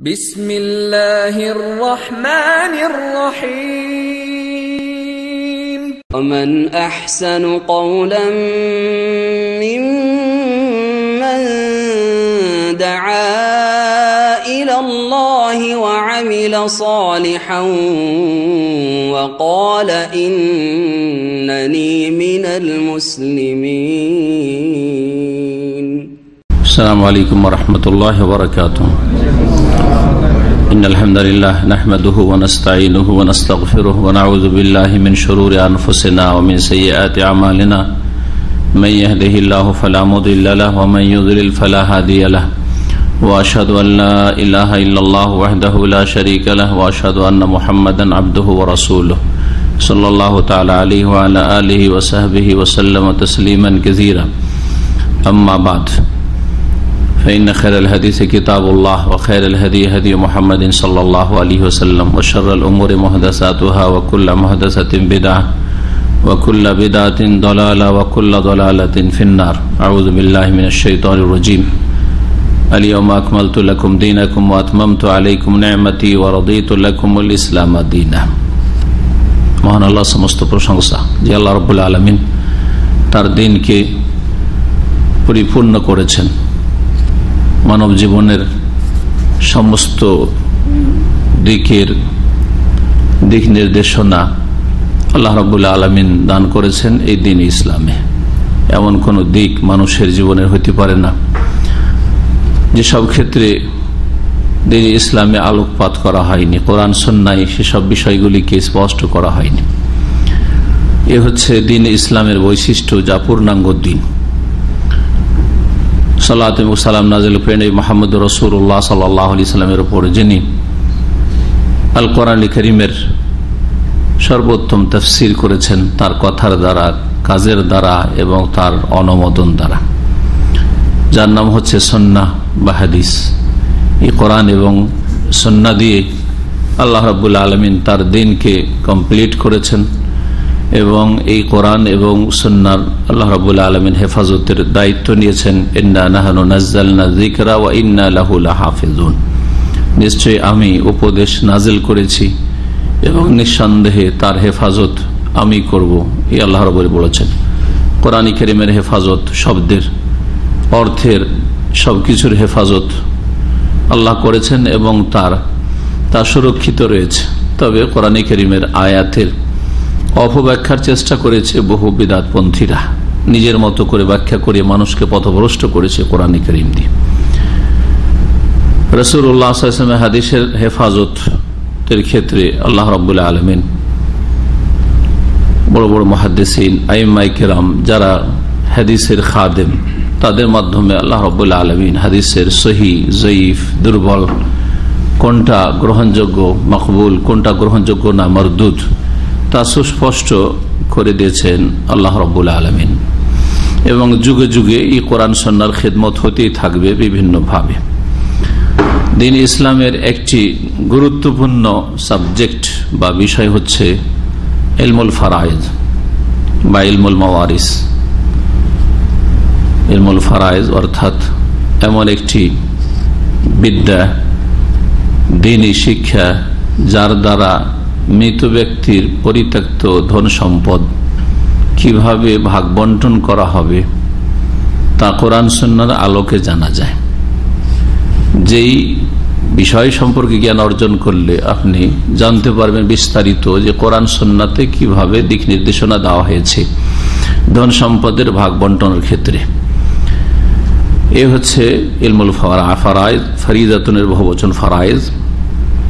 بسم الله الرحمن الرحيم ومن أحسن قولا ممن دعا إلى الله وعمل صالحا وقال إنني من المسلمين. السلام عليكم ورحمة الله وبركاته. إن الحمد لله نحمده ونستعينه ونستغفره ونعوذ بالله من شرور أنفسنا ومن سيئات عمالنا من يهده الله فلا مضل له ومن يضلل فلا هادي له وأشهد أن لا إله إلا الله وحده لا شريك له وأشهد أن محمدا عبده ورسوله صلى الله تعالى عليه وعلى آله وصحبه وسلم تسليما كثيرا أما بعد فإن خير الحديث كتاب الله وخير الهدي هدي محمد صلى الله عليه وسلم وشر الأمور محدثاتها وكل محدثة بدعة وكل بدعة ضلالة وكل ضلالة في النار أعوذ بالله من الشيطان الرجيم اليوم أكملت لكم دينكم وأتممت عليكم نعمتي ورضيت لكم الإسلام دينا মহান আল্লাহ সমস্ত প্রশংসা যে আল্লাহ রবুল্লা আলমিন তার দিনকে পরিপূর্ণ করেছেন মানব জীবনের সমস্ত দিকের দিক নির্দেশনা আল্লাহ রবুল্লা আলমিন দান করেছেন এই দিন ইসলামে। এমন কোন দিক মানুষের জীবনের হইতে পারে না। যেসব ক্ষেত্রে দিন ইসলামে আলোকপাত করা হয়নি, কোরআন সন্ন্যায় সেসব বিষয়গুলিকে স্পষ্ট করা হয়নি। এ হচ্ছে দিন ইসলামের বৈশিষ্ট্য যা পূর্ণাঙ্গ দিন। সালাম নাজিল প্রেণ মোহাম্মদ রসুল্লাহ সাল্লাহ আলি সাল্লামের ওপর যিনি আল কোরআন করিমের সর্বোত্তম তফসির করেছেন, তার কথার দ্বারা, কাজের দ্বারা এবং তার অনুমোদন দ্বারা। যার নাম হচ্ছে সন্না বা হাদিস। এই কোরআন এবং সন্না দিয়ে আল্লাহ রাবুল্লা আলমিন তার দিনকে কমপ্লিট করেছেন। এবং এই কোরআন এবং সন্ন্যার আল্লাহ রাবুল্লাহ আলমিন হেফাজতের দায়িত্ব নিয়েছেন, ইন্না নাহানু নাজ্জালনা জিকরা ওয়া ইন্না লাহুল্লাহ হাফিজুন নিশ্চয়ই আমি উপদেশ নাজিল করেছি এবং নিঃসন্দেহে তার হেফাজত আমি করব, এই আল্লাহ রবুল বলেছেন। কোরআনী কেরিমের হেফাজত শব্দের অর্থের সব কিছুর হেফাজত আল্লাহ করেছেন এবং তার, তা সুরক্ষিত রয়েছে। তবে কোরআনী করিমের আয়াতের অপব্যাখ্যার চেষ্টা করেছে বহু বিদাতপন্থীরা। নিজের মতো করে ব্যাখ্যা করে মানুষকে পথভ্রষ্ট করেছে কোরআন করিম দিয়ে। রসুল্লাহ হাদিসের হেফাজতের ক্ষেত্রে আল্লাহ রবাহ আলমিন বড় বড় মহাদ্দেসিন আইমাই কেরাম যারা হাদিসের খাদেম, তাদের মাধ্যমে আল্লাহ রবাহ আলমিন হাদিসের সহি, জয়ীফ, দুর্বল, কোনটা গ্রহণযোগ্য, মকবুল, কোনটা গ্রহণযোগ্য না মরদুদ তা সুস্পষ্ট করে দিয়েছেন আল্লাহ রব্বুল আলমিন। এবং যুগে যুগে এই কোরআন সন্ন্যার খেদমত হতেই থাকবে বিভিন্নভাবে। দিন ইসলামের একটি গুরুত্বপূর্ণ সাবজেক্ট বা বিষয় হচ্ছে এলমুল ফারাইজ বা ইলমুল মাওয়ারিস। ইলমুল ফারাইজ অর্থাৎ এমন একটি বিদ্যা দিনই শিক্ষা, যার দ্বারা মৃত ব্যক্তির পরিত্যক্ত ধন সম্পদ কীভাবে ভাগ বন্টন করা হবে তা কোরআন সন্ন্যার আলোকে জানা যায়। যেই বিষয় সম্পর্কে জ্ঞান অর্জন করলে আপনি জানতে পারবেন বিস্তারিত যে কোরআন সন্ন্যাতে কীভাবে দিক নির্দেশনা দেওয়া হয়েছে ধন সম্পদের ভাগ বন্টনের ক্ষেত্রে। এ হচ্ছে ইলমুল ফারাইজ ফরিদাতনের বহুবচন ফারাইজ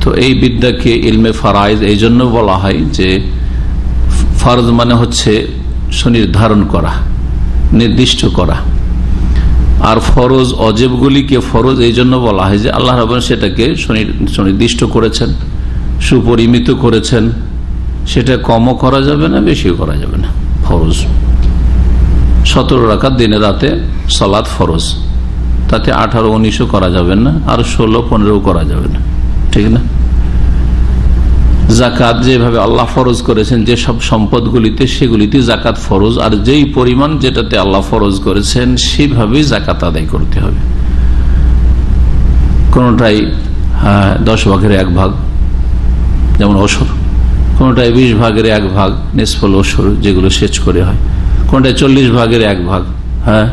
তো এই বিদ্যাকে ইলমে ফারাইজ এই জন্য বলা হয় যে ফরজ মানে হচ্ছে সুনির্ধারণ করা, নির্দিষ্ট করা। আর ফরজ অজেবগুলিকে ফরজ এই জন্য বলা হয় যে আল্লাহ রব সেটাকে সুনির্দিষ্ট করেছেন, সুপরিমিত করেছেন। সেটা কমও করা যাবে না, বেশিও করা যাবে না। ফরজ। সতেরো রাখার দিনে রাতে সলাদ ফরজ। তাতে আঠারো, উনিশও করা যাবে না, আর ষোলো পনেরো করা যাবে না। ঠিক না? জাকাত যেভাবে আল্লাহ ফরজ করেছেন, যে সব সম্পদগুলিতে সেগুলিতে জাকাত ফরজ, আর যেই পরিমাণ যেটাতে আল্লাহ ফরজ করেছেন, সেভাবেই জাকাত আদায় করতে হবে। কোনটাই হ্যাঁ দশ ভাগের এক ভাগ, যেমন অসর কোনোটায় বিশ ভাগের এক ভাগ, নিষ্ফল অসর যেগুলো সেচ করে হয় কোনটায় চল্লিশ ভাগের এক ভাগ হ্যাঁ?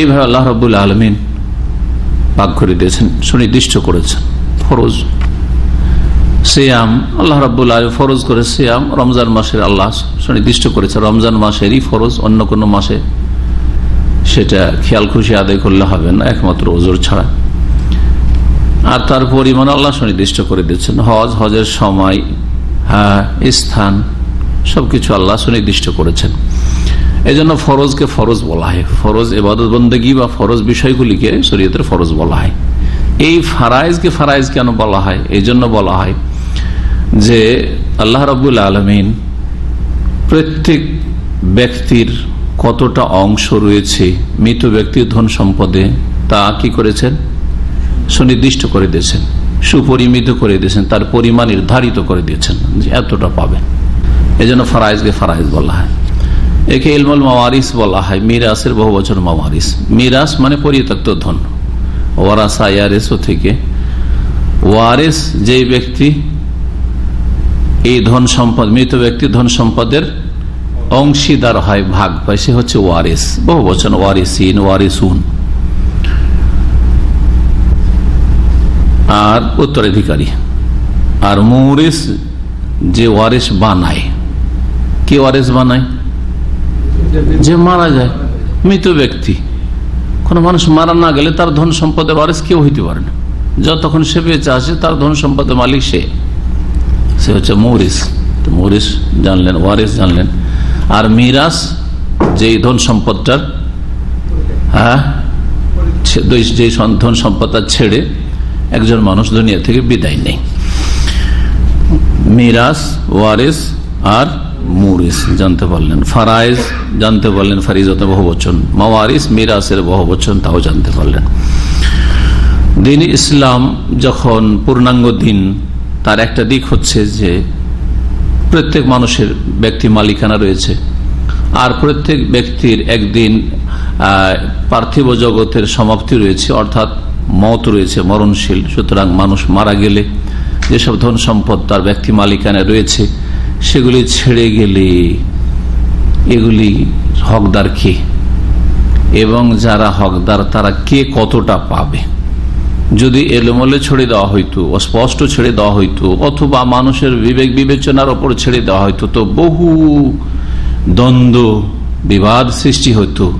এইভাবে আল্লাহ রবুল আলমিন ভাগ করে দিয়েছেন, সুনির্দিষ্ট করেছেন, ফরজ। সিয়াম, আল্লাহ রাবুল আলম ফরজ করে সিয়াম রমজান মাসের আল্লাহ সুনির্দিষ্ট করেছে। রমজান মাসেরই ফরজ, অন্য কোনো মাসে সেটা খেয়াল খুশি আদায় করলে হবে না, একমাত্র ওজোর ছাড়া। আর তার পরিমাণ আল্লাহ সুনির্দিষ্ট করে দিচ্ছেন হজ, হজের সময় হ্যাঁ স্থান, সবকিছু আল্লাহ সুনির্দিষ্ট করেছেন। এই জন্য ফরজকে ফরজ বলা হয়। ফরজ এবাদত বন্দী বা ফরজ বিষয়গুলিকে শরীয়তের ফরজ বলা হয়। এই ফারাইজকে ফারাইজ কেন বলা হয়? এই জন্য বলা হয় যে আল্লাহ রাবুল আলমিন প্রত্যেক ব্যক্তির কতটা অংশ রয়েছে, মৃত ব্যক্তির ধন সম্পদে, তা কি করেছেন? সুনির্দিষ্ট করে দিয়েছেন, সুপরিমিত করে দিয়েছেন, তার পরিমাণ নির্ধারিত করে দিয়েছেন, যে এতটা পাবে এই জন্য ফারাইজকে ফারাইজ বলা হয়। একে ইলমুল মাওয়ারিস বলা হয়, মিরাসের বহু বছর মাওয়ারিস। মিরাস মানে পরিত্যক্ত ধন। ওয়ারাসা ইয়ারেসও থেকে, ওয়ারেস যে ব্যক্তি এই ধন সম্পদ মৃত ব্যক্তি ধন সম্পদের অংশীদার হয় ভাগ পায়। সে হচ্ছে ওয়ারিস। বহু বচন ওয়ারিসিন ওয়ারিসুন। আর উত্তরাধিকারী। আর মৌরিস যে ওয়ারিস বানায়। কে ওয়ারিস বানায়? যে মারা যায়। মৃত ব্যক্তি। কোন মানুষ মারা না গেলে তার ধন সম্পদের ওয়ারিস কেউ হইতে পারে না। যতক্ষণ সে বেঁচে আছে তার ধন সম্পদের মালিক সে। সে হচ্ছে মৌরিস মৌরিস জানলেন ওয়ারিস জানলেন আর মিরাস যে ধন সম্পদটার হ্যাঁ যে ধন সম্পদটা ছেড়ে একজন মানুষ দুনিয়া থেকে বিদায় নেই মিরাস ওয়ারিস আর মুরিস জানতে পারলেন। ফারাইজ জানতে পারলেন ফারিজত বহু বচন মাওয়ারিস মিরাসের বহু বচন তাও জানতে পারলেন। দিন ইসলাম যখন পূর্ণাঙ্গ দিন তার একটা দিক হচ্ছে যে প্রত্যেক মানুষের ব্যক্তি মালিকানা রয়েছে। আর প্রত্যেক ব্যক্তির একদিন পার্থিব জগতের সমাপ্তি রয়েছে, অর্থাৎ মত রয়েছে, মরণশীল। সুতরাং মানুষ মারা গেলে যেসব ধন সম্পদ তার ব্যক্তি মালিকানা রয়েছে, সেগুলি ছেড়ে গেলে এগুলি হকদার কে? এবং যারা হকদার, তারা কে কতটা পাবে? যদি এলোমলে ছেড়ে দেওয়া হইতো, অস্পষ্ট ছেড়ে দেওয়া হইতো, অথবা মানুষের বিবেক বিবেচনার ওপর ছেড়ে দেওয়া হইতো, তো বহু দ্বন্দ্ব, বিবাদ সৃষ্টি হইতো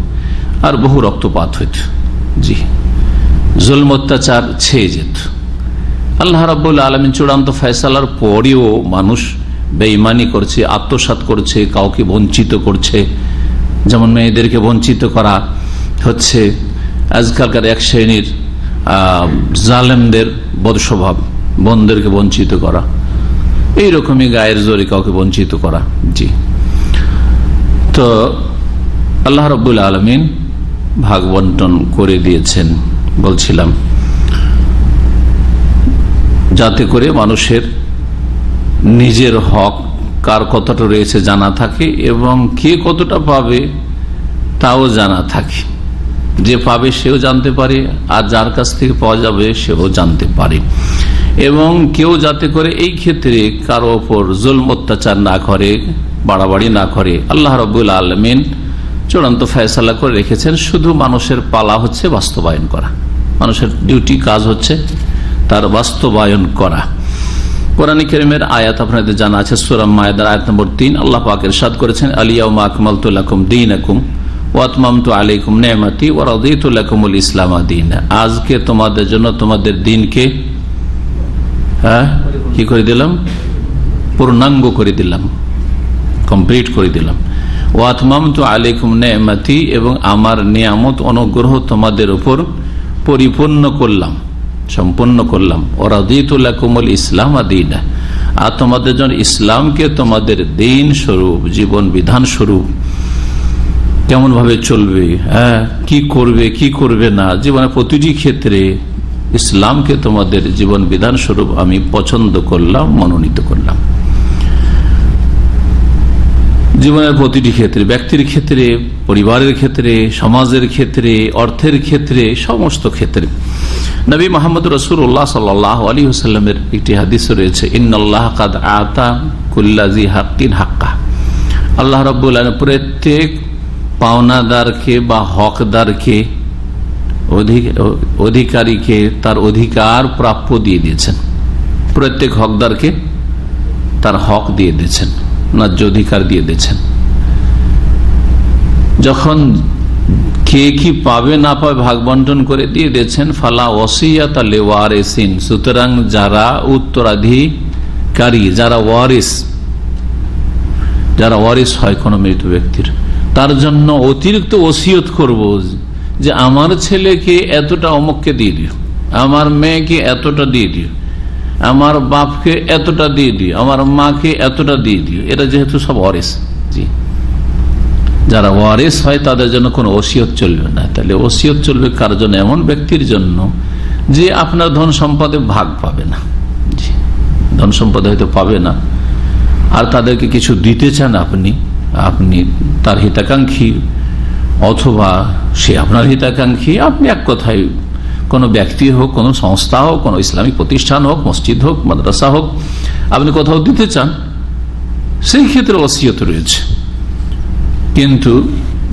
আর বহু রক্তপাত হইত। জি। জুলম অত্যাচার ছেয়ে যেত। আল্লাহ রাবুল আলমিন চূড়ান্ত ফয়সালার পরেও মানুষ বেইমানি করছে আত্মসাত করছে, কাউকে বঞ্চিত করছে। যেমন মেয়েদেরকে বঞ্চিত করা হচ্ছে, আজকালকার এক শ্রেণির জালেমদের বদস্বভাব বোনদেরকে বঞ্চিত করা। এইরকমই গায়ের জোরে কাউকে বঞ্চিত করা। জি। তো আল্লাহ রব্বুল আলমিন ভাগ বন্টন করে দিয়েছেন, বলছিলাম। যাতে করে মানুষের নিজের হক কার কতটা রয়েছে জানা থাকে এবং কে কতটা পাবে তাও জানা থাকে। যে পাবে সেও জানতে পারে, আর যার কাছ থেকে পাওয়া যাবে সেও জানতে পারে। এবং কেউ যাতে করে এই ক্ষেত্রে কারও ওপর জুল অত্যাচার না করে, বাড়াবাড়ি না করে, আল্লাহ রবুল আলমিন চূড়ান্ত ফয়সালা করে রেখেছেন, শুধু মানুষের পালা হচ্ছে বাস্তবায়ন করা। মানুষের ডিউটি কাজ হচ্ছে তার বাস্তবায়ন করা। কোরআন করিমের আয়াত আপনাদের জানা আছে সুরাম মায়াদার আয়াত নম্বর তিন, আল্লাহ পাকের সাদ করেছেন আলিয়া আকমাল তুল্লাকুম দিন আকুম ওয়াতমাম তো আলাইকুম নেমাতি ও রাদিতুল্লাকুমুল ইসলাম আজকে তোমাদের জন্য তোমাদের দিনকে হ্যাঁ কি করে দিলাম? পূর্ণাঙ্গ করে দিলাম। কমপ্লিট করে দিলাম। ওয়াতমাম তো আলাইকুম নেমাতি এবং আমার নিয়ামত অনুগ্রহ তোমাদের উপর পরিপূর্ণ করলাম সম্পন্ন করলাম। ওরা দিতুল্লাকুমল ইসলাম আদিন আর তোমাদের জন্য ইসলামকে তোমাদের দিন স্বরূপ, জীবন বিধান স্বরূপ। কেমন ভাবে চলবে হ্যাঁ কি করবে কি করবে না, জীবনের প্রতিটি ক্ষেত্রে ইসলামকে তোমাদের জীবন বিধান স্বরূপ আমি পছন্দ করলাম, মনোনীত করলাম। জীবনের প্রতিটি ক্ষেত্রে, ব্যক্তির ক্ষেত্রে, পরিবারের ক্ষেত্রে, সমাজের ক্ষেত্রে, অর্থের ক্ষেত্রে, সমস্ত ক্ষেত্রে। নবী মোহাম্মদ রসুল্লাহ সাল্লাহ আলী হুসাল্লামের একটি হাদিস রয়েছে ইন্নআল্লাহ কাদ আতা কুল্লাজি হাক্কিন হাক্কা। আল্লাহ রব্বুল প্রত্যেক পাওনাদারকে বা হকদারকে অধিকারীকে তার অধিকার প্রাপ্য দিয়ে দিয়েছেন। প্রত্যেক হকদারকে তার হক দিয়ে দিয়েছেন, ন্যায্য অধিকার দিয়ে দিয়েছেন। যখন কে কি পাবে না পাবে ভাগ বন্টন করে দিয়ে দিয়েছেন, ফালা ওসিয়াত ওয়ারেসিন সুতরাং যারা উত্তরাধিকারী, যারা ওয়ারিস যারা ওয়ারিস হয় কোনো মৃত ব্যক্তির। তার জন্য অতিরিক্ত ওসিয়ত করব যে আমার ছেলেকে এতটা অমুককে দিয়ে দিও, আমার মেয়েকে এতটা দিয়ে দিও, আমার বাপকে এতটা দিয়ে দিও, আমার মাকে এতটা দিয়ে দিও। এটা যেহেতু সব ওয়ারিস, জি। যারা ওয়ারিস হয় তাদের জন্য কোনো ওসিয়ত চলবে না। তাহলে ওসিয়ত চলবে কার জন্য? এমন ব্যক্তির জন্য যে আপনার ধন সম্পদে ভাগ পাবে না ধন সম্পদে হয়তো পাবে না। আর তাদেরকে কিছু দিতে চান আপনি আপনি তার হিতাকাঙ্ক্ষী অথবা সে আপনার হিতাকাঙ্ক্ষী, আপনি এক কথায় কোনো ব্যক্তি হোক, কোনো সংস্থা হোক, কোনো ইসলামিক প্রতিষ্ঠান হোক, মসজিদ হোক, মাদ্রাসা হোক, আপনি কোথাও দিতে চান, সেই ক্ষেত্রে অসিয়ত রয়েছে। কিন্তু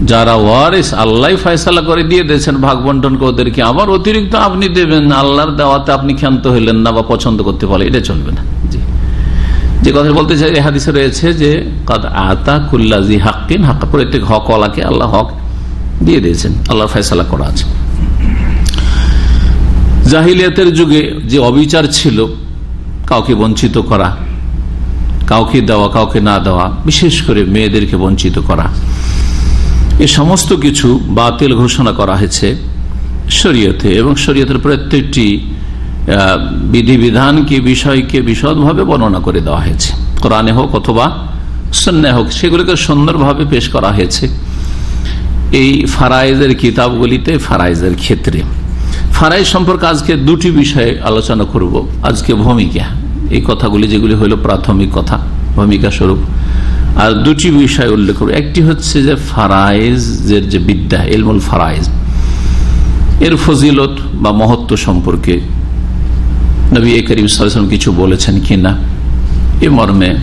যারা ওয়ারিস, আল্লাহ ফয়সালা করে দিয়ে দিয়েছেন ভাগ বন্টন ওদেরকে আবার অতিরিক্ত আপনি দেবেন, আল্লাহর দেওয়াতে আপনি ক্ষান্ত হইলেন না বা পছন্দ করতে পারলে এটা চলবে না। যে কথা বলতে চাই হাদিসে রয়েছে যে, কাদ আতা কুল্লাজি হাক্কিন হাক প্রত্যেক হক ওয়ালাকে আল্লাহ হক দিয়ে দিয়েছেন। আল্লাহ ফয়সালা করা আছে। জাহিলিয়াতের যুগে যে অবিচার ছিল, কাউকে বঞ্চিত করা, কাউকে দেওয়া, কাউকে না দেওয়া, বিশেষ করে মেয়েদেরকে বঞ্চিত করা, এ সমস্ত কিছু বাতিল ঘোষণা করা হয়েছে শরীয়তে এবং শরীয়তের প্রত্যেকটি বিধিবিধানকে বিষয়কে বিশদভাবে বর্ণনা করে দেওয়া হয়েছে। কোরআনে হোক অথবা সন্ন্যা হোক, সেগুলিকে সুন্দরভাবে পেশ করা হয়েছে। এই ফারাইজের কিতাবগুলিতে ফারাইজের ক্ষেত্রে। ফারাইজ সম্পর্কে আজকে দুটি বিষয়ে আলোচনা করব। আজকে ভূমিকা, এই কথাগুলি যেগুলি হলো প্রাথমিক কথা, ভূমিকা স্বরূপ। আর দুটি বিষয় উল্লেখ করব। একটি হচ্ছে যে ফারাইজের যে বিদ্যা এলমুল ফারাইজ এর ফজিলত বা মহত্ব সম্পর্কে নবী করিম সালাম কিছু বলেছেন কিনা? এ মর্মে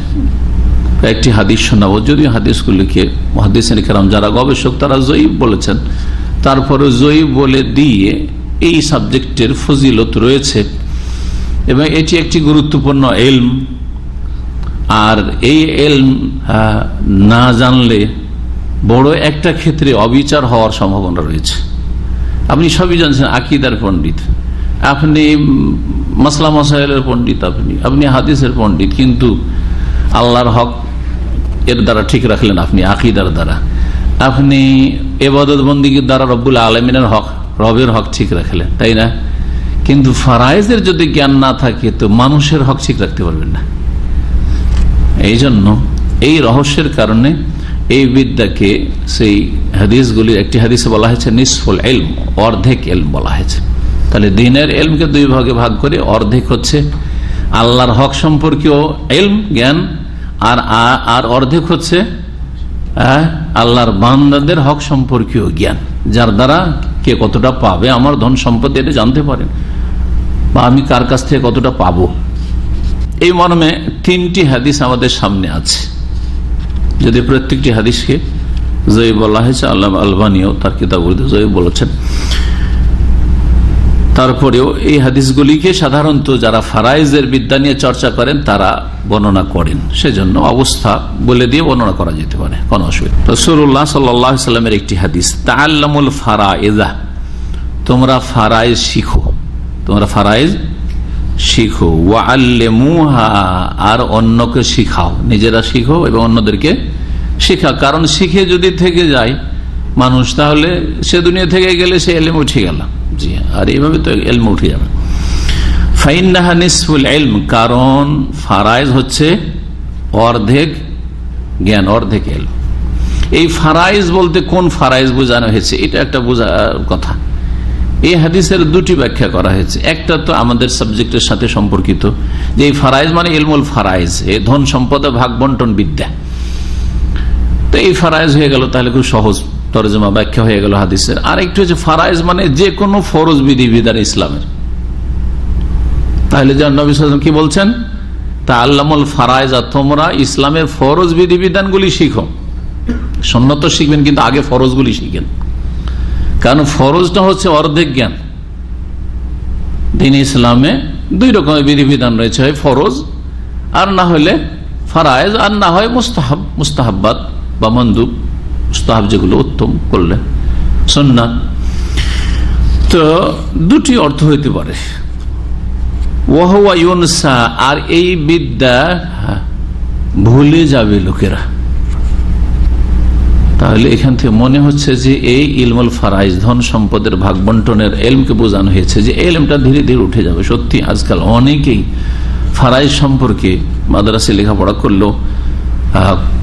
একটি হাদিস শোনাবো। যদিও হাদিসগুলিকে হাদিসেন কেরাম যারা গবেষক, তারা জয়ীব বলেছেন। তারপরে জয়ীব বলে দিয়ে এই সাবজেক্টের ফজিলত রয়েছে। এবং এটি একটি গুরুত্বপূর্ণ এলম। আর এই এলম না জানলে বড় একটা ক্ষেত্রে অবিচার হওয়ার সম্ভাবনা রয়েছে। আপনি সবই জানছেন, আকিদার পণ্ডিত। আপনি মাসলা মসাইলের পণ্ডিত আপনি আপনি হাদিসের পণ্ডিত, কিন্তু আল্লাহর হক এর দ্বারা ঠিক রাখলেন আপনি, আকিদার দ্বারা। আপনি এবাদত বন্দীর দ্বারা রব্বুল আলমিনের হক, রবের হক ঠিক রাখলেন, তাই না? কিন্তু ফারাইজের যদি জ্ঞান না থাকে, তো মানুষের হক ঠিক রাখতে পারবেন না। এই জন্য এই রহস্যের কারণে এই বিদ্যাকে সেই হাদিসগুলির একটি হাদিসে বলা হয়েছে, নিসফুল এলম অর্ধেক এলম বলা হয়েছে। তাহলে দিনের এলমকে দুই ভাগে ভাগ করে অর্ধেক হচ্ছে আল্লাহর হক সম্পর্কীয় এলম, জ্ঞান, আর আর অর্ধেক হচ্ছে আল্লাহর বান্দাদের হক সম্পর্কীয় জ্ঞান, যার দ্বারা কে কতটা পাবে, আমার ধন সম্পদ এটা জানতে পারেন বা আমি কার কাছ থেকে কতটা পাবো। এই মর্মে তিনটি হাদিস আমাদের সামনে আছে। যদি প্রত্যেকটি হাদিসকে জয়ী বলা হয়েছে আল্লাহ আলবানিও তার কিতাবগুলিতে জয়ী বলেছেন। তারপরেও এই হাদিসগুলিকে সাধারণত যারা ফারাইজের বিদ্যা নিয়ে চর্চা করেন, তারা বর্ণনা করেন। সেজন্য অবস্থা বলে দিয়ে বর্ণনা করা যেতে পারে, কোন অসুবিধা রসুল্লাহ সাল্লামের একটি হাদিস তাল্লামুল ফারা এজা তোমরা ফারাইজ শিখো, তোমরা ফারাইজ শিখো ওয়াল্লেমুহা আর অন্যকে শিখাও, নিজেরা শিখো এবং অন্যদেরকে শিখা কারণ শিখে যদি থেকে যায় মানুষ, তাহলে সে দুনিয়া থেকে গেলে সে এলেম উঠে গেল। জি, আর এইভাবে তো এলম উঠে যাবে। কারণ ফারাইজ হচ্ছে অর্ধেক জ্ঞান, অর্ধেক এলম। এই ফারাইজ বলতে কোন ফারাইজ বোঝানো হয়েছে, এটা একটা বোঝা কথা। এই হাদিসের দুটি ব্যাখ্যা করা হয়েছে। একটা তো আমাদের সাবজেক্টের সাথে সম্পর্কিত, যে এই ফারাইজ মানে এলমুল ফারাইজ এ ধন সম্পদ ভাগ বন্টন বিদ্যা। তো এই ফারাইজ হয়ে গেল তাহলে খুব সহজ। তরজমা ব্যাখ্যা হয়ে গেল হাদিসের। আর একটু হচ্ছে ফারাইজ মানে যে কোনো ফরজ বিধি বিধান ইসলামের। তাহলে যার নবী সাল্লাম কি বলছেন? তা আল্লামুল ফারাইজ আর তোমরা ইসলামের ফরজ বিধি বিধানগুলি শিখো। সন্ন্যত শিখবেন, কিন্তু আগে ফরজগুলি শিখেন। কারণ ফরজটা হচ্ছে অর্ধেক জ্ঞান। দিন ইসলামে দুই রকমের বিধিবিধান রয়েছে, হয় ফরজ আর না হলে ফারায়েজ আর না হয় মুস্তাহাব মুস্তাহাব্বাদ বা মন্দুব মুস্তাহাব যেগুলো উত্তম করলে। সন্ন্যাত তো দুটি অর্থ হইতে পারে। আর এই বিদ্যা ভুলে যাবে লোকেরা। তাহলে এখান থেকে মনে হচ্ছে যে এই ইলমুল ফারাইজ, ধন সম্পদের ভাগ বন্টনের এলমকে বোঝানো হয়েছে যে এলমটা ধীরে ধীরে উঠে যাবে। সত্যি, আজকাল অনেকেই ফারাইজ সম্পর্কে মাদ্রাসে লেখাপড়া করলেও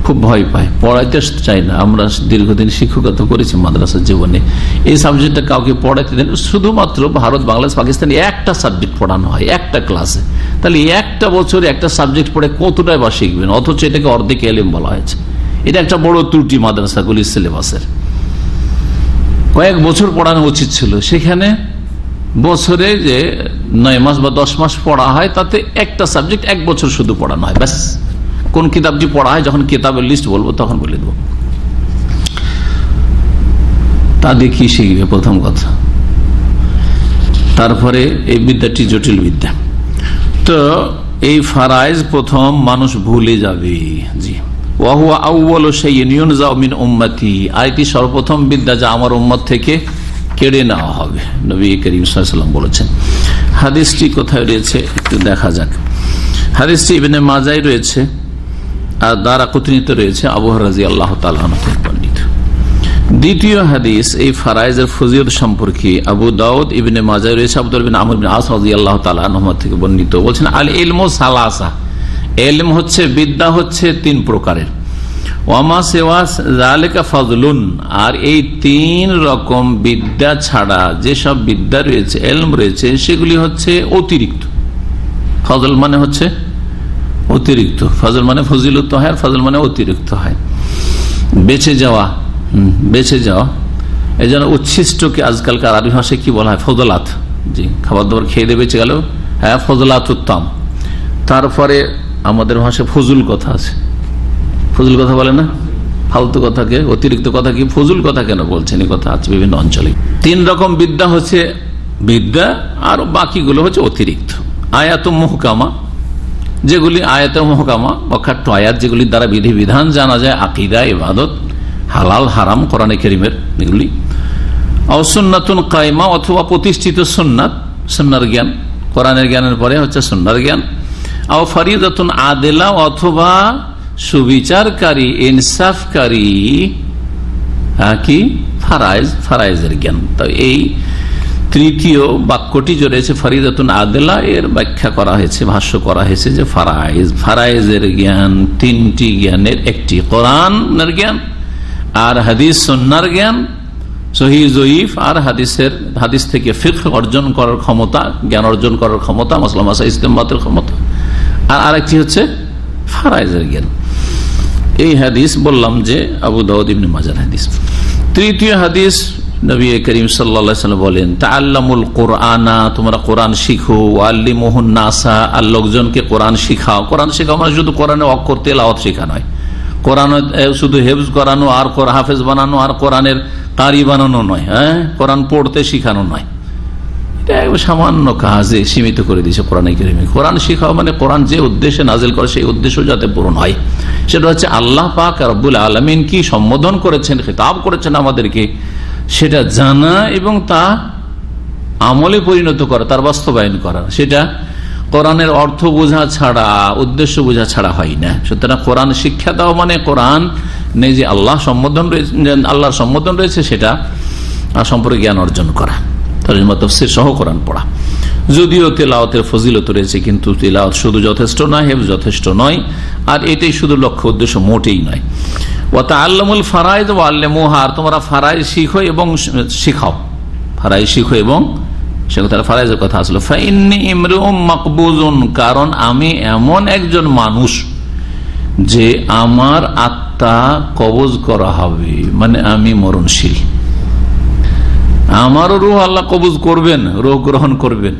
খুব ভয় পায়। পড়াইতে চাই না। আমরা দীর্ঘদিন শিক্ষকতা করেছি মাদ্রাসার জীবনে। এই সাবজেক্টটা কাউকে পড়াইতে দেন। শুধুমাত্র ভারত, বাংলাদেশ, পাকিস্তানে একটা সাবজেক্ট পড়ানো হয়, একটা ক্লাসে তাহলে একটা বছরে একটা সাবজেক্ট পড়ে কতটাই বা শিখবেন? অথচ এটাকে অর্ধেক এলেম বলা হয়েছে। এটা একটা বড় ত্রুটি মাদ্রাসাগুলির সিলেবাসের কয়েক বছর পড়ানো উচিত ছিল। সেখানে বছরে যে নয় মাস বা দশ মাস পড়া হয়, তাতে একটা সাবজেক্ট এক বছর শুধু পড়ানো হয়, ব্যাস। কোন কিতাবটি পড়া হয়, যখন কিতাবের লিস্ট বলব, তখন বলে দেবো। তা কি শিখবে প্রথম কথা। তারপরে এই বিদ্যাটি জটিল বিদ্যা। তো এই ফারাইজ প্রথম মানুষ ভুলে যাবে, জি। আইটি সর্বপ্রথম বিদ্যা যা আমার উম্মত থেকে কেড়ে নেওয়া হবে, নবী করিম সাল্লাম বলেছেন। হাদিসটি কোথায় রয়েছে একটু দেখা যাক। হাদিসটি মাজাই রয়েছে। দ্বারা কুতনিত রয়েছে আবহাওয়া রাজি আল্লাহ পণ্ডিত দ্বিতীয় হাদিস, এই ফারাইজের ফজিয়ত সম্পর্কে আবু দাউদ ইবিনে মাজাই রয়েছে আব্দুল বিন আমর আল্লাহ তালা থেকে বর্ণিত। বলছেন, আল ইলমো সালাসা। এলম হচ্ছে, বিদ্যা হচ্ছে তিন প্রকারের। ওয়ামা সেওয়া ফজলুন। আর এই তিন রকম বিদ্যা ছাড়া যেসব বিদ্যা রয়েছে এলম রয়েছে, সেগুলি হচ্ছে অতিরিক্ত। ফজল মানে হচ্ছে অতিরিক্ত। ফজল মানে ফজিলত হয় আর ফজল মানে অতিরিক্ত হয়। বেঁচে যাওয়া বেঁচে যাওয়া। এই জন্য উচ্ছিষ্টকে আজকালকার আরবি ভাষায় কি বলা হয়? ফজলাত। জি খাবার দাবার খেয়ে দিয়ে বেঁচে গেল হ্যাঁ ফজলাত উত্তম তারপরে আমাদের ভাষায় ফজুল কথা আছে। ফজুল কথা বলে না? ফালতু কথাকে, অতিরিক্ত কথা কি ফজুল কথা কেন বলছেন? এই কথা আছে বিভিন্ন অঞ্চলে। তিন রকম বিদ্যা হচ্ছে বিদ্যা, আর বাকিগুলো হচ্ছে অতিরিক্ত। আয়াত মহকামা যেগুলি আয়াত মহকামা অখাট্ট আয়াত যেগুলির দ্বারা বিধি বিধান জানা যায়, আকিদা, ইবাদত, হালাল, হারাম, কোরআনে কেরিমের এগুলি। অসুন্নাতুন কায়মা, অথবা প্রতিষ্ঠিত সুন্নাত সন্ন্যার জ্ঞান, কোরআনের জ্ঞানের পরে হচ্ছে সন্ন্যার জ্ঞান। আও ফরিদাতুন আদেলা, অথবা সুবিচারকারী, ইনসাফকারী কি? ফারাইজ ফারাইজের জ্ঞান। তো এই তৃতীয় বাক্যটি যে রয়েছে, ফরিদাতুন আদেলা, এর ব্যাখ্যা করা হয়েছে, ভাষ্য করা হয়েছে যে ফারাইজ ফারাইজের জ্ঞান তিনটি জ্ঞানের একটি, কোরআনের জ্ঞান আর হাদিস সন্ন্যার জ্ঞান। সহি জয়ীফ আর হাদিসের, হাদিস থেকে ফিক অর্জন করার ক্ষমতা, জ্ঞান অর্জন করার ক্ষমতা মাসলাম মাসা ইসলামাতের ক্ষমতা। আর আরেকটি হচ্ছে ফারাইজের জ্ঞান। এই হাদিস বললাম যে আবু দাউদ ইবনে মাজার হাদিস। তৃতীয় হাদিস নবী করিম সাল্লাম বলেন তাল্লামুল কোরআনা, তোমরা কোরআন শিখো আল্লি মোহন নাসা, আর লোকজনকে কোরআন শিখাও। কোরআন শেখাও মানে শুধু কোরআনে অক্ষর তেলাওয়াত শেখা নয় কোরআন শুধু হেফজ করানো, আর হাফেজ বানানো, আর কোরআনের কারি বানানো নয় হ্যাঁ? কোরআন পড়তে শিখানো নয়। এটা সামান্য কাজে সীমিত করে দিয়েছে কোরআন কেরিমে। কোরআন শিখাও মানে কোরআন যে উদ্দেশ্যে নাজিল করে, সেই উদ্দেশ্য যাতে পূরণ হয়। সেটা হচ্ছে আল্লাহ পাক রব্বুল আলমিন কি সম্বোধন করেছেন, খেতাব করেছেন আমাদেরকে সেটা জানা এবং তা আমলে পরিণত করা, তার বাস্তবায়ন করা। সেটা কোরআনের অর্থ বোঝা ছাড়া, উদ্দেশ্য বোঝা ছাড়া হয় না। সুতরাং কোরআন শিক্ষা দেওয়া মানে কোরআন নেই যে আল্লাহ সম্বোধন রয়েছে আল্লাহর সম্বোধন রয়েছে, সেটা সম্পর্কে জ্ঞান অর্জন করা। সহ কোরআন পড়া। যদিও তেলাওয়াতের ফজিলত রয়েছে, কিন্তু তেলাওয়াত শুধু যথেষ্ট নয় হেফ যথেষ্ট নয়, আর এটাই শুধু লক্ষ্য, উদ্দেশ্য মোটেই নয়। ওটা আল্লামুল ফারাইজ ও আল্লেমোহার তোমরা ফারাই শিখো এবং শিখাও। ফারাই শিখো এবং সে কথা আসলো। ফাইন্নি ইমরুম মকবুজুন, কারণ আমি এমন একজন মানুষ যে আমার আত্মা কবজ করা হবে মানে আমি মরণশীল। আমারও রুহ আল্লাহ কবজ করবেন, রোহ গ্রহণ করবেন।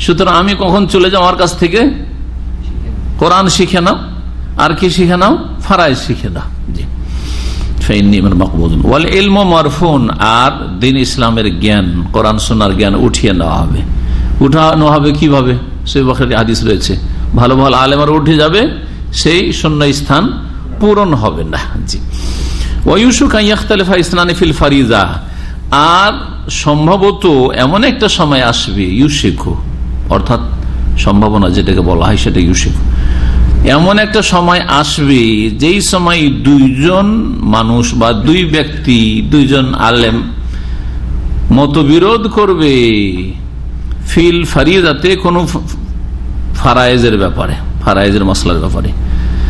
সুতরাং আমি কখন চলে যাও আমার কাছ থেকে? কোরআন শিখে নাও। আর কি শিখে নাও? ফারাই শিখে দাও জি আর দিন ইসলামের জ্ঞান, কোরআন সোনার জ্ঞান উঠিয়ে নেওয়া হবে। উঠানো হবে কীভাবে? সেই বছর হাদিস রয়েছে। ভালো ভালো আলেমার উঠে যাবে, সেই শূন্য স্থান পূরণ হবে না। জি। ওয়ুসুকাইয়াখতালেফা ইসলানি ফিল ফারিজা, আর সম্ভবত এমন একটা সময় আসবে ইউশেখু অর্থাৎ সম্ভাবনা যেটাকে বলা হয় সেটা ইউশেখু এমন একটা সময় আসবে, যেই সময় দুইজন মানুষ বা দুই ব্যক্তি, দুইজন আলেম মতবিরোধ করবে ফিল ফারিজাতে কোনো ফারায়েজের ব্যাপারে, ফারায়েজের মশলার ব্যাপারে।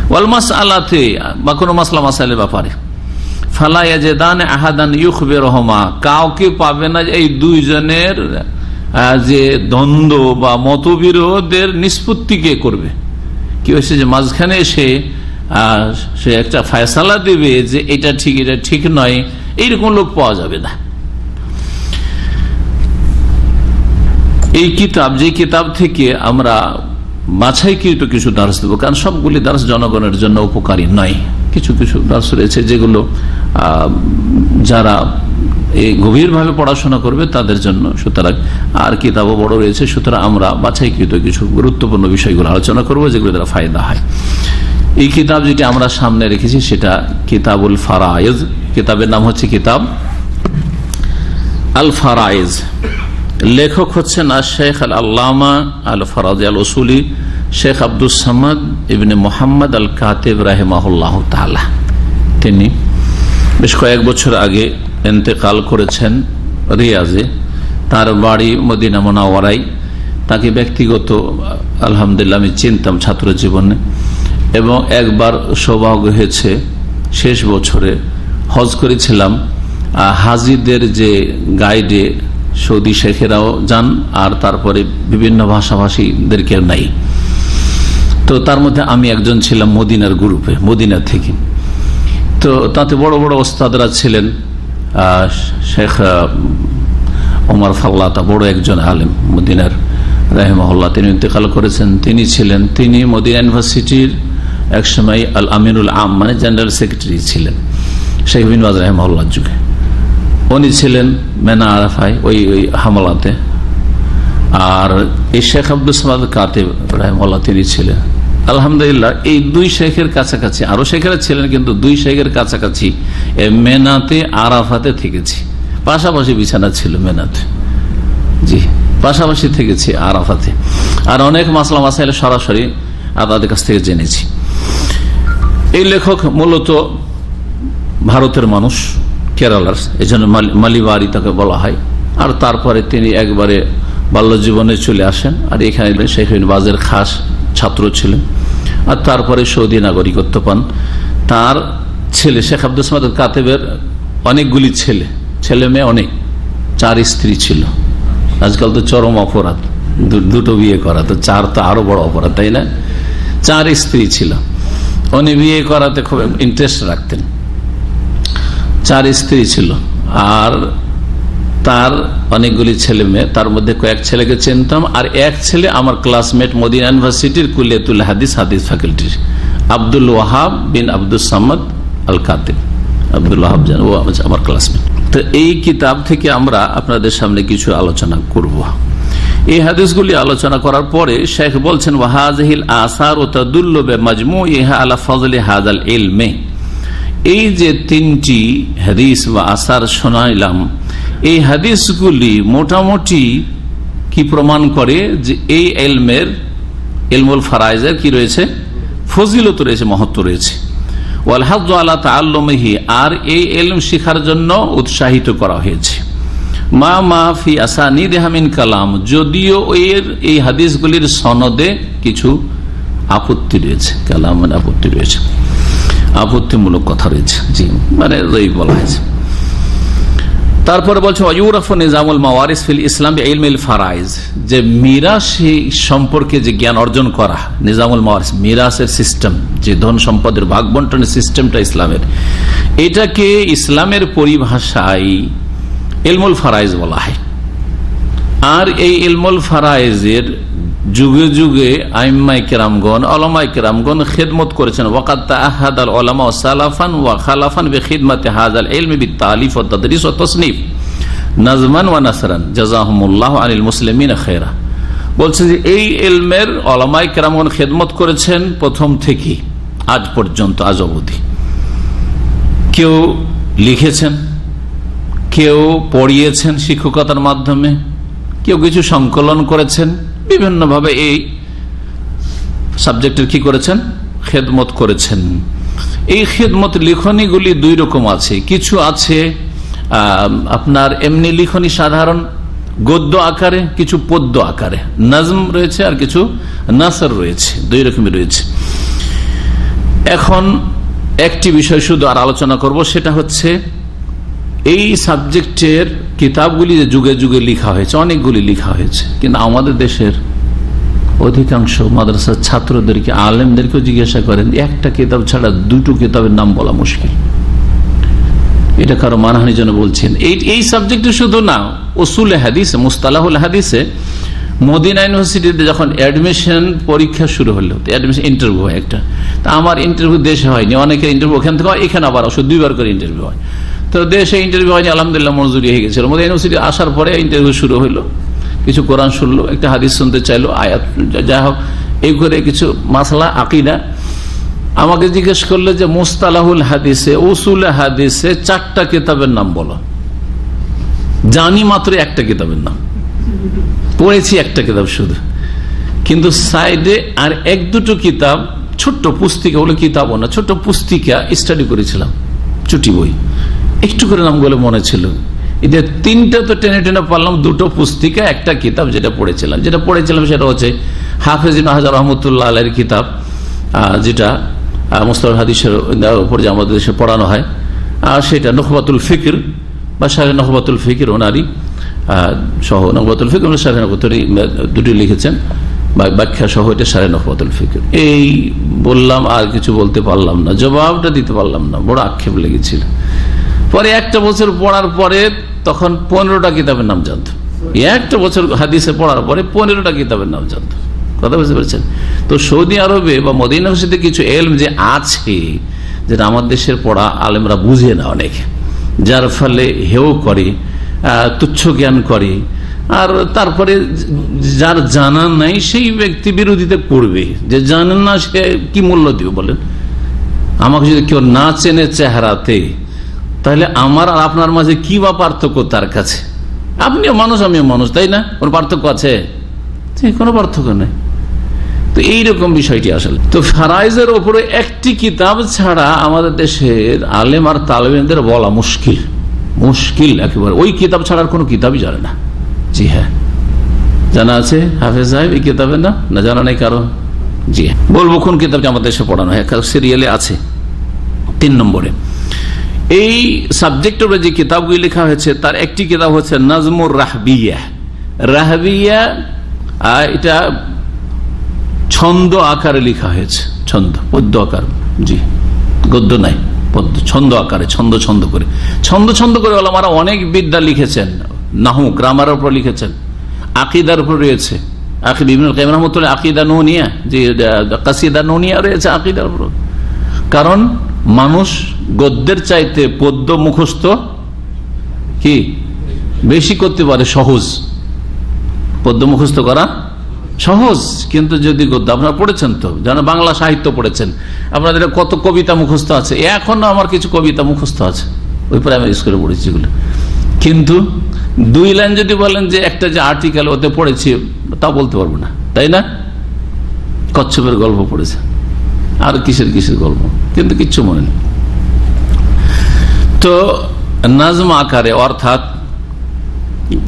ওয়ালমাস আলাতে বা কোনো মশলা মাসাইলের ব্যাপারে। ফালাইয়াজেদান আহাদান রহমা, কাউকে পাবে না এই দুইজনের যে দ্বন্দ্ব বা মতবিরোধের নিষ্পত্তি কে করবে। কি হয়েছে যে মাঝখানে এসে সে একটা ফায়সালা দেবে যে এটা ঠিক এটা ঠিক নয়, এইরকম লোক পাওয়া যাবে না। এই কিতাব যে কিতাব থেকে আমরা বাছাইকৃত কিছু দার্স দেবো, কারণ সবগুলি দার্স জনগণের জন্য উপকারী নয়। কিছু কিছু দার্স রয়েছে যেগুলো যারা গভীরভাবে পড়াশোনা করবে তাদের জন্য। সুতরাং আর কিতাবও বড় রয়েছে। সুতরাং আমরা বাছাইকৃত কিছু গুরুত্বপূর্ণ বিষয়গুলো আলোচনা করব, যেগুলো দ্বারা ফায়দা হয়। এই কিতাব যেটি আমরা সামনে রেখেছি, সেটা কিতাবুল ফারায়েজ। কিতাবের নাম হচ্ছে কিতাব আল ফারায়েজ লেখক হচ্ছেন শেখ আল আল্লামা আল ফরাজ আল ওসুলি শেখ আব্দুল সামাদ ইবনে মোহাম্মদ আল কাতেব রাহেমাহুল্লাহ তালা তিনি বেশ কয়েক বছর আগে এতেকাল করেছেন রিয়াজে। তার বাড়ি মদিনা মোনাওয়ারাই তাকে ব্যক্তিগত, আলহামদুলিল্লাহ, আমি চিনতাম ছাত্র জীবনে এবং একবার সৌভাগ্য হয়েছে, শেষ বছরে হজ করেছিলাম। হাজিদের যে গাইডে সৌদি শেখেরাও যান, আর তারপরে বিভিন্ন ভাষাভাষীদেরকে নাই। তো তার মধ্যে আমি একজন ছিলাম মদিনার গ্রুপে মদিনা থেকে। তো তাতে বড় বড় ওস্তাদরা ছিলেন। শেখ ওমর ফাল্লাতা বড় একজন আলেম মদিনার রাহেমহল্লা তিনি ইন্তেকাল করেছেন। তিনি ছিলেন, তিনি মদিনা ইউনিভার্সিটির একসময় আল আমিনুল আম মানে জেনারেল সেক্রেটারি ছিলেন, শেখ বিনবাজ রাহেমহল্লার যুগে। উনি ছিলেন মেনা আরাফাই, ওই ওই হামলাতে। আর এই শেখ আব্দুল সামাদ কাতে রাহেমহল্লা তিনি ছিলেন। আলহামদুলিল্লাহ, এই দুই শেখের কাছাকাছি, আরও শেখেরা ছিলেন, কিন্তু দুই শেখের কাছাকাছি মেনাতে আরাফাতে থেকেছি। পাশাপাশি বিছানা ছিল মেনাতে। জি, পাশাপাশি থেকেছি আরাফাতে। আর অনেক মাসলা মাসাইলে সরাসরি তাদের কাছ থেকে জেনেছি। এই লেখক মূলত ভারতের মানুষ, কেরালার এই জন্য মালিবাড়ি তাকে বলা হয়। আর তারপরে তিনি একবারে বাল্য জীবনে চলে আসেন। আর এখানে শেখ বাজের খাস ছাত্র ছিলেন। আর তারপরে সৌদি নাগরিকত্ব পান। তার ছেলে, শেখ আব্দুল সামাদ কাতেবের অনেকগুলি ছেলে ছেলে মেয়ে অনেক, চার স্ত্রী ছিল। আজকাল তো চরম অপরাধ দুটো বিয়ে করা, তো চার তো আরও বড় অপরাধ, তাই না? চার স্ত্রী ছিল। উনি বিয়ে করাতে খুব ইন্টারেস্ট রাখতেন। চার স্ত্রী ছিল। আর তার অনেকগুলি ছেলে মেয়ে, তার মধ্যে কয়েক ছেলেকে চিনতাম, আর এক ছেলে আমার ক্লাসমেট মদিনা ইউনিভার্সিটির কুলিয়াতুল হাদিস হাদিস ফ্যাকাল্টির আব্দুল ওয়াহাব বিন আব্দুল সামদ আল কাতিব আব্দুল ওয়াহাব জান, ও আমার ক্লাসমেট তো এই কিতাব থেকে আমরা আপনাদের সামনে কিছু আলোচনা করব। এই হাদিসগুলি আলোচনা করার পরে শেখ বলছেন ওয়াহাজহিল আসার ও তাদুল্লবে মাজমু ইহা আলা ফজলে হাজাল ইলমে। এই যে তিনটি হাদিস বা আসার শোনাইলাম, এই হাদিসগুলি মোটামুটি কি প্রমাণ করে যে এই এলমের এলমুল ফারাইজের কি রয়েছে? ফজিলত রয়েছে, মহত্ব রয়েছে। ওয়ালহাদ আল্লাহ তাল্লমহি আর এই এলম শিখার জন্য উৎসাহিত করা হয়েছে। মা মাহফি আসানি দেহামিন কালাম, যদিও এর এই হাদিসগুলির সনদে কিছু আপত্তি রয়েছে কালাম মানে আপত্তি রয়েছে। আপত্তিমূলক কথা রয়েছে। জি মানে রই বলা হয়েছে। তারপরে বলছে অয়ুরফ নিজামুল মাওয়ারিস ফিল ইসলাম ইলমিল ফারাইজ। যে মিরাস সম্পর্কে যে জ্ঞান অর্জন করা, নিজামুল মাওয়ারিস মিরাসের সিস্টেম, যে ধন সম্পদের ভাগ বন্টনের সিস্টেমটা ইসলামের, এটাকে ইসলামের পরিভাষায় ইলমুল ফারাইজ বলা হয়। আর এই ইলমুল ফারাইজের যুগে যুগে আইম্মাই কেরামগণ অলমাই কেরামগণ খেদমত করেছেন। ওয়াকাত আহাদ আল ওলামা সালাফান নাজমান ওয়া নাসরান আনিল মুসলিমিন খেরা বলছে যে, এই ইলমের অলমাই কেরামগণ খেদমত করেছেন প্রথম থেকে আজ পর্যন্ত, আজ অবধি। কেউ লিখেছেন, কেউ পড়িয়েছেন শিক্ষকতার মাধ্যমে, কেউ কিছু সংকলন করেছেন বিভিন্নভাবে এই সাবজেক্টের কি করেছেন? খেদমত করেছেন। এই খেদমত লিখনীগুলি দুই রকম আছে। কিছু আছে আপনার এমনি লিখনি সাধারণ, গদ্য আকারে, কিছু পদ্য আকারে। নাজম রয়েছে আর কিছু নাসার রয়েছে। দুই রকমই রয়েছে। এখন একটি বিষয় শুধু আর আলোচনা করব, সেটা হচ্ছে এই সাবজেক্টের কিতাবগুলি যে যুগে যুগে লিখা হয়েছে, অনেকগুলি লিখা হয়েছে। কিন্তু আমাদের দেশের অধিকাংশ মাদ্রাসার ছাত্রদেরকে, আলেমদেরকেও জিজ্ঞাসা করেন, একটা কিতাব ছাড়া দুটো কিতাবের নাম বলা মুশকিল। এটা কারও মানহানির জন্য বলছেন। এই এই সাবজেক্টে শুধু না ওসুল হাদিসে, মুস্তালাহুল হাদিসে, মদিনা ইউনিভার্সিটিতে যখন অ্যাডমিশন পরীক্ষা শুরু হলো, অ্যাডমিশন ইন্টারভিউ হয় একটা। তা আমার ইন্টারভিউ দেশে হয়নি, অনেকের ইন্টারভিউ ওখান থেকে এখানে আবার অবশ্য দুইবার করে ইন্টারভিউ হয়। তো দেশে ইন্টারভিউ হয়নি, আলহামদুলিল্লাহ মঞ্জুরি হয়ে গেছিল মদিনা ইউনিভার্সিটি আসার পরে ইন্টারভিউ শুরু হলো কিছু কোরআন শুনলো, একটা হাদিস শুনতে চাইলো, আয়াত যাই হোক, এই করে কিছু মাসলা, আকিদা। আমাকে জিজ্ঞেস করল যে, মুস্তালাহুল হাদিসে, উসুল হাদিসে চারটা কিতাবের নাম বলো। জানি মাত্র একটা কিতাবের নাম। পড়েছি একটা কিতাব শুধু। কিন্তু সাইডে আর এক দুটো কিতাব, ছোট্ট পুস্তিকা বলে কিতাবও না, ছোট্ট পুস্তিকা স্টাডি করেছিলাম। ছুটি বই। একটু করে নামগুলো মনে ছিল। এদের তিনটা তো টেনে টেনে পারলাম, দুটো পুস্তিকা, একটা কিতাব যেটা পড়েছিলাম। যেটা পড়েছিলাম সেটা হচ্ছে হাফেজ হাজার রহমতুল্লাহ আলের কিতাব যেটা মুস্তাল হাদিসের উপর যে আমাদের দেশে পড়ানো হয়। আর সেটা নকবাতুল ফিকির বা শাহে নকবাতুল ফিকির ওনারই সহ নকবাতুল ফিকির শাহে নকবাতুরি দুটি লিখেছেন। বা ব্যাখ্যা সহ এটা সাড়ে নকবাতুল ফিকির। এই বললাম, আর কিছু বলতে পারলাম না, জবাবটা দিতে পারলাম না, বড় আক্ষেপ লেগেছিল। পরে একটা বছর পড়ার পরে তখন পনেরোটা কিতাবের নাম জানত। একটা বছর হাদিসে পড়ার পরে পনেরোটা কিতাবের নাম জানত। কথা বুঝতে পারছেন? তো সৌদি আরবে বা মদিনা মসজিদে কিছু এলম যে আছে, যেটা আমার দেশের পড়া আলেমরা বুঝে না অনেক, যার ফলে হেও করে তুচ্ছ জ্ঞান করে, আর তারপরে যার জানা নাই, সেই ব্যক্তি বিরোধিতা করবে। যে জানেন না সে কি মূল্য দিবে বলেন? আমাকে যদি কেউ না চেনে চেহারাতে তাহলে আমার আর আপনার মাঝে কি বা পার্থক্য তার কাছে? আপনিও মানুষ, আমিও মানুষ, তাই না? কোনো পার্থক্য আছে? কোনো পার্থক্য নেই। তো এইরকম বিষয়টি আসলে। তো ফারাইজের ওপরে একটি কিতাব ছাড়া আমাদের দেশের আলেম আর তালেবেনদের বলা মুশকিল। মুশকিল একেবারে। ওই কিতাব ছাড়ার কোনো কিতাবই জানে না। জি হ্যাঁ। জানা আছে? হাফেজ সাহেব, এই কিতাবে না? না জানা নেই কারও? জি হ্যাঁ। বলব কোন কিতাবটা আমাদের দেশে পড়ানো হয়? সিরিয়ালে আছে। তিন নম্বরে। এই সাবজেক্ট উপরে যে কিতাবগুলি লেখা হয়েছে, তার একটি কিতাব হচ্ছে নাজমুর রাহবিয়া। রাহবিয়া এটা ছন্দ আকারে লেখা হয়েছে। ছন্দ, পদ্য আকার, জি। গদ্য নাই, পদ্য, ছন্দ আকারে, ছন্দ ছন্দ করে। ছন্দ ছন্দ করে ওলামারা অনেক বিদ্যা লিখেছেন। নাহু গ্রামার উপর লিখেছেন। আকিদার উপর রয়েছে। বিভিন্ন রহমতুল্লাহ আকিদা নোনিয়া, যে কাসিদা নোনিয়া রয়েছে আকিদার উপর। কারণ মানুষ গদ্যের চাইতে পদ্য মুখস্থ? কি? বেশি করতে পারে, সহজ। পদ্য মুখস্থ করা সহজ, কিন্তু যদি গদ্য, আপনারা পড়েছেন তো? যেন বাংলা সাহিত্য পড়েছেন। আপনাদের কত কবিতা মুখস্থ আছে? এখনও আমার কিছু কবিতা মুখস্থ আছে। ওই প্রাইমারি স্কুলে পড়েছি এগুলো। কিন্তু দুই লাইন যদি বলেন যে একটা যে আর্টিকেল ওতে পড়েছি, তা বলতে পারব না। তাই না? কচ্ছপের গল্প পড়েছে। আর কিসের কিসের গল্প? কিন্তু কিচ্ছু মনে নেই। তো নাজম আকারে, অর্থাৎ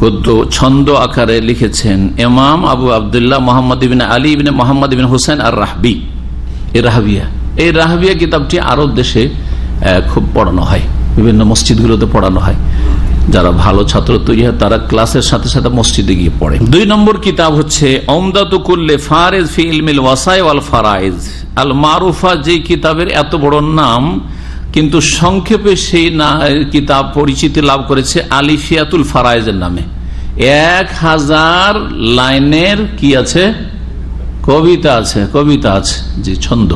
গদ্য, ছন্দ আকারে লিখেছেন এমাম আবু আবদুল্লাহ মোহাম্মদ ইবিন আলী ইবিন মোহাম্মদ ইবিন হোসেন আর রাহবি এই রাহবিয়া। এই রাহবিয়া কিতাবটি আরব দেশে খুব পড়ানো হয়। বিভিন্ন মসজিদগুলোতে পড়ানো হয়। যারা ভালো ছাত্র তৈরি হয়, তারা ক্লাসের সাথে সাথে মসজিদে গিয়ে পড়ে। দুই নম্বর কিতাব হচ্ছে অমদাতুকুল্লে ফারেজ ওয়াসাই আল আল মারুফা যে কিতাবের এত বড় নাম, কিন্তু সংক্ষেপে সেই কিতাব পরিচিতি লাভ করেছে আলিফিয়াতুল ফারাইজের নামে। এক হাজার লাইনের কি আছে? কবিতা আছে কবিতা আছে, যে ছন্দ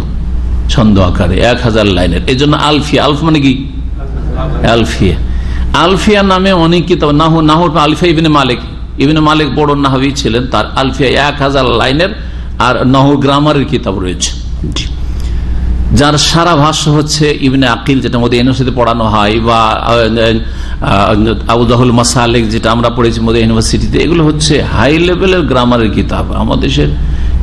ছন্দ আকারে। এক হাজার লাইনের। এই জন্য আলফিয়া, আলফ মানে কি? আলফিয়া। আলফিয়া নামে অনেক কিতাব নাহু নাহুর আলফিয়া ইবিনে মালিক। ইবিনে মালিক বড় নাহবি ছিলেন তার আলফিয়া এক হাজার লাইনের আর নহু গ্রামারের কিতাব রয়েছে। যার সারা ভাষ্য হচ্ছে ইবনে আকিল যেটা মধ্যে ইউনিভার্সিটি পড়ানো হয় বা আবুদাহুল মাসালেক যেটা আমরা পড়েছি মধ্যে ইউনিভার্সিটিতে এগুলো হচ্ছে হাই লেভেলের গ্রামারের কিতাব। আমাদের দেশের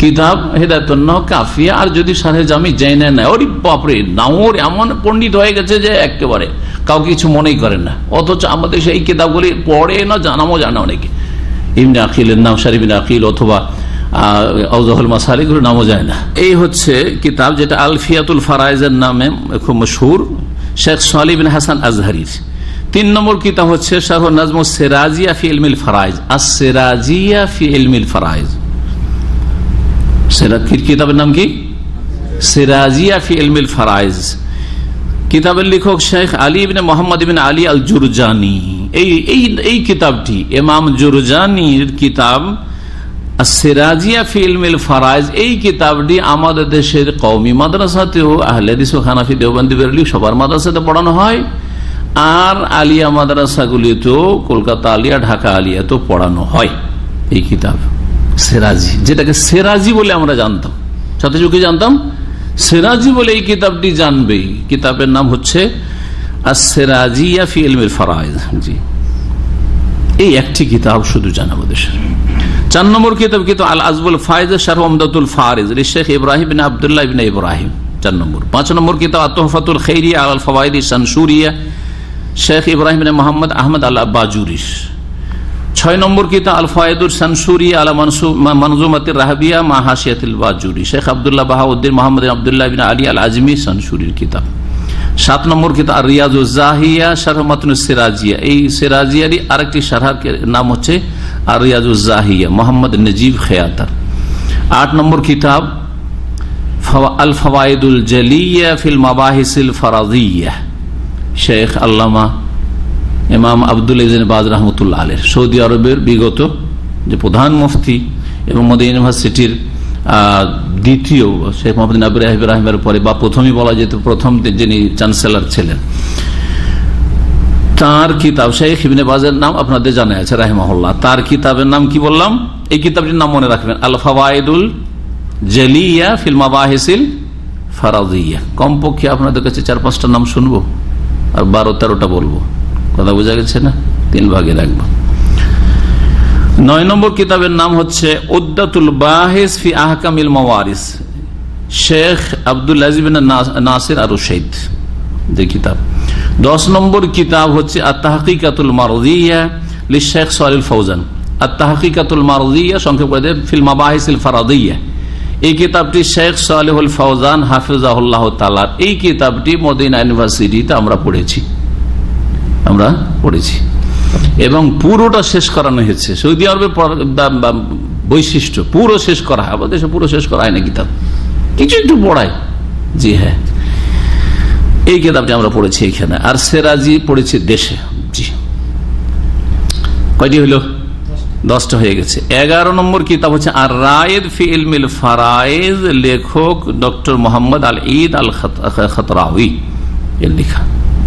কিতাব হেদায়তন্য কাফিয়া আর যদি সাথে জামি জেনে নেয় ওরি বাপরে নাওর এমন পণ্ডিত হয়ে গেছে যে একেবারে কাউকে কিছু মনেই করেন না। অথচ আমাদের সেই কিতাবগুলি পড়ে না জানামো জানা অনেকে। ইমনে আকিলের নাম সারিবিন আকিল অথবা আউজাহুল মাসালিগুলো নামও যায় না। এই হচ্ছে কিতাব যেটা আলফিয়াতুল ফারাইজের নামে খুব মশহুর, শেখ সালিবিন হাসান আজহারির। তিন নম্বর কিতাব হচ্ছে শাহ নাজম সেরাজিয়া ফি ইলমিল ফারাইজ আর সেরাজিয়া ফি ইলমিল ফারাইজ কিতাবের নাম কি? সেরাজিয়া ফি ইলমিল ফারাইজ কিতাবের লেখক শেখ আলী ইবিন মোহাম্মদ ইবিন আলী আল জুরজানি এই এই এই কিতাবটি এমাম জুরজানির কিতাব সিরাজিয়া ফি ইলমিল ফারাইজ। এই কিতাবটি আমাদের দেশের কৌমি মাদ্রাসাতেও আহলেদিস খানাফি দেওবন্দি বেরলি সবার মাদ্রাসাতে পড়ানো হয়। আর আলিয়া মাদ্রাসাগুলিতেও কলকাতা আলিয়া, ঢাকা আলিয়াতেও পড়ানো হয় এই কিতাব। সেরাজি, যেটাকে সেরাজি বলে আমরা জানতাম। সাথে জানতাম? সেরাজি বলে এই কিতাবটি জানবে। কিতাবের নাম হচ্ছে এই একটি কিতাব শুধু জানা চার নম্বর কিতাব কিন্তু আল আজবুল ফায়জ শাহ আমদাতুল ফারিজ শেখ ইব্রাহিম আবদুল্লাহ বিন ইব্রাহিম। চার নম্বর। পাঁচ নম্বর কিতাব আতফাতুল খেরিয়া আল ফওয়াইদ সানসুরিয়া শেখ ইব্রাহিম মোহাম্মদ আহমদ আল্লাহ বাজুরিস ছয় নম্বর কিতাব আল ফয়েদুর সানসুরি আলা মনজুমতির রাহাবিয়া মাহাসিয়াতিল বাজুরি। শেখ আবদুল্লাহ বাহাউদ্দিন মোহাম্মদ আবদুল্লাহ বিন আলী আল আজমি সানসুরির কিতাব। সাত নম্বর কিতাব রিয়াজুজাহিয়া শারহমাতুন সিরাজিয়া। এই সিরাজিয়ারই আরেকটি সারহার নাম হচ্ছে আর রিয়াজুজাহিয়া মোহাম্মদ নজিব খেয়াতার। আট নম্বর কিতাব আল ফওয়াইদুল জলিয়া ফিল মাবাহিসিল ফরাজিয়া শেখ আল্লামা ইমাম আব্দুল ইজিন বাজ রহমতুল্লাহ আলের সৌদি আরবের বিগত যে প্রধান মুফতি এবং মোদী ইউনিভার্সিটির দ্বিতীয় শেখ মোহাম্মদ নাবির ইব্রাহিমের পরে বা প্রথমই বলা যেত প্রথম যিনি চ্যান্সেলর ছিলেন। তার কিতাব শেখ ইবিনে বাজের নাম আপনাদের জানা আছে রাহেমাহুল্লাহ। তার কিতাবের নাম কি বললাম? এই কিতাবটির নাম মনে রাখবেন, আল ফাওয়াইদুল জলিয়া ফিল্মা বাহিসিল ফারাজিয়া কমপক্ষে আপনাদের কাছে চার পাঁচটা নাম শুনব আর বারো তেরোটা বলব। কথা বোঝা গেছে না? তিন ভাগে রাখব। নয় নম্বর কিতাবের নাম হচ্ছে উদ্দাতুল বাহিস ফি আহকামিল মাওয়ারিস। শেখ আব্দুল আজিবিন নাসির আর রুশাইদ যে কিতাব। দশ নম্বর কিতাব হচ্ছে আত্মাহিকাতুল মারদিয়া লি শেখ সোয়ালিল ফৌজান। আত্মাহিকাতুল মারদিয়া সংক্ষেপ করে দেয় ফিল মাবাহিসিল ফারাদিয়া। এই কিতাবটি শেখ সালেহুল ফৌজান হাফিজাহুল্লাহ তালার এই কিতাবটি মদিনা ইউনিভার্সিটিতে আমরা পড়েছি। আমরা পড়েছি। এবং পুরোটা শেষ করানো হয়েছে। সৌদি আরবের বৈশিষ্ট্য, পুরো শেষ করা হয় আমাদের দেশে পুরো শেষ করা হয় না কিতাব। কিছু একটু পড়ায় জি হ্যাঁ। এই কিতাবটি আমরা পড়েছি এখানে। আর সেরাজি পড়েছি দেশে। জি। কয়টি হইল দশটা হয়ে গেছে। এগারো নম্বর কিতাব হচ্ছে, আর রায়েদ ফি ইলমিল ফারায়েজ লেখক ডক্টর মোহাম্মদ আল ঈদ আল খতরাউই। এর লেখা।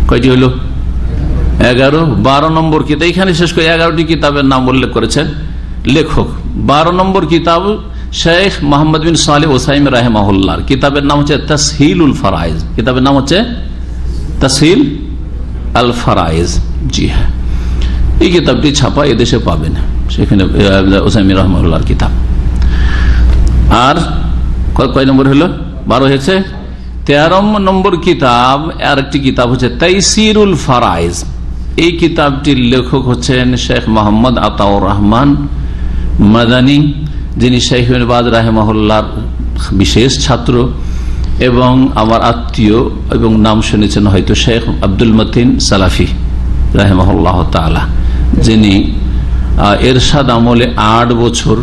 কয়টি হইল এগারো, বারো নম্বর কিতাব, এখানে শেষ করে এগারোটি কিতাবের নাম উল্লেখ করেছেন। লেখক, বারো নম্বর কিতাব শেখ মোহাম্মদ বিন সালিম ওসাইম রাহেমাহুল্লার কিতাবের নাম হচ্ছে তসহিল উল ফারাইজ কিতাবের নাম হচ্ছে তসহিল আল ফারাইজ জি হ্যাঁ। এই কিতাবটি ছাপা এদেশে পাবেন সেখানে ওসাইম রহমার কিতাব। আর কয় নম্বর হলো? বারো হয়েছে, তেরো নম্বর কিতাব আর একটি কিতাব হচ্ছে তাইসিরুল ফারাইজ এই কিতাবটির লেখক হচ্ছেন শেখ মোহাম্মদ আতাউর রহমান মাদানী, যিনি শেখ বাদ রাহেমাহুল্লার বিশেষ ছাত্র এবং আমার আত্মীয় এবং নাম শুনেছেন হয়তো শেখ আব্দুল মতিন সালাফি রাহেমাহুল্লাহ তালা যিনি এরশাদ আমলে আট বছর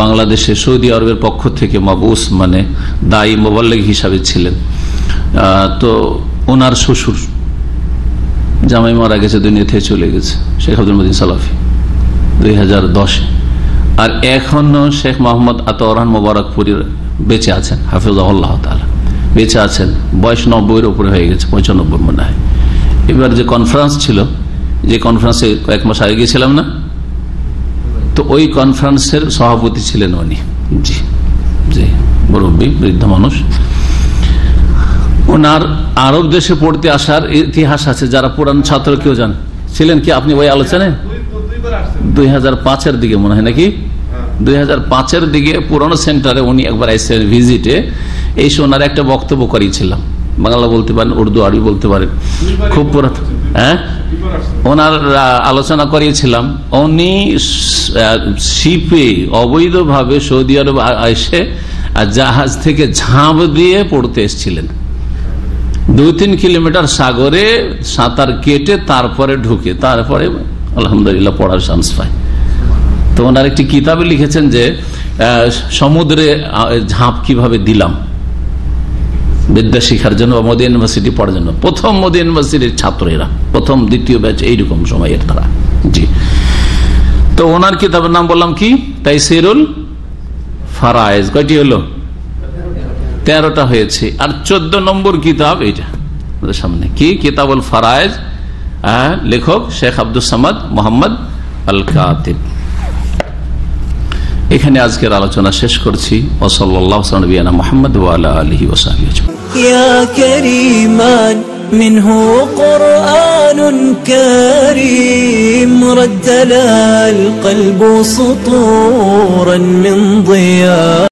বাংলাদেশে সৌদি আরবের পক্ষ থেকে মাবুস মানে দায়ী মোবাল্লিক হিসাবে ছিলেন। তো ওনার শ্বশুর জামাই মারা গেছে দুনিয়া থেকে চলে গেছে, শেখ আব্দুল মদিন সালাফি, দুই হাজার দশে। আর এখনও শেখ মোহাম্মদ আতরান মোবারকপুরের বেঁচে আছেন হাফিজাল্লাহ তালা বেঁচে আছেন, বয়স নব্বইয়ের উপরে হয়ে গেছে, পঁচানব্বই মনে হয়। এবার যে কনফারেন্স ছিল, যে কনফারেন্সে কয়েক মাস আগে গিয়েছিলাম না? তো ওই কনফারেন্সের সভাপতি ছিলেন উনি। জি জি, মুরব্বী, বৃদ্ধ মানুষ। ওনার আরব দেশে পড়তে আসার ইতিহাস আছে, যারা পুরান ছাত্র কেউ যান ছিলেন কি আপনি ওই আলোচনায়? দুই হাজার পাঁচের দিকে মনে হয় নাকি? দুই হাজার পাঁচের দিকে পুরনো সেন্টারে উনি একবার এসেছেন ভিজিটে এই ওনার একটা বক্তব্য করিয়েছিলাম। বাংলা বলতে পারেন, উর্দু, আরবি বলতে পারেন। খুব পুরাতন। হ্যাঁ? ওনার আলোচনা করিয়েছিলাম। উনি শিপে অবৈধভাবে সৌদি আরব এসে জাহাজ থেকে ঝাঁপ দিয়ে পড়তে এসেছিলেন। দুই তিন কিলোমিটার সাগরে সাঁতার কেটে তারপরে ঢুকে। তারপরে আলহামদুলিল্লাহ পড়ার চান্স পায় তো ওনার একটি কিতাবে লিখেছেন যে সমুদ্রে ঝাঁপ কীভাবে দিলাম? বিদ্যা শিখার জন্য মোদী ইউনিভার্সিটি পড়ার জন্য। প্রথম মোদী ইউনিভার্সিটির ছাত্র এরা প্রথম, দ্বিতীয় ব্যাচ এইরকম সময়ের তারা। জি। তো ওনার কিতাবের নাম বললাম কি? তাই সেরুল ফারায়েজ। কয়টি হলো? তেরোটা হয়েছে আর চোদ্দ নম্বর কিতাব এইটা সামনে কি কিতাবুল ফারায়েজ লেখক শেখ আব্দুল সামাদ মোহাম্মদ আল কাতিব এখানে আজকের আলোচনা শেষ করছি ওসল্লাহ মোহাম্মদ আলহি ওসাহি يا كريمان منه قرآن كريم ردنا القلب سطورا من ضياء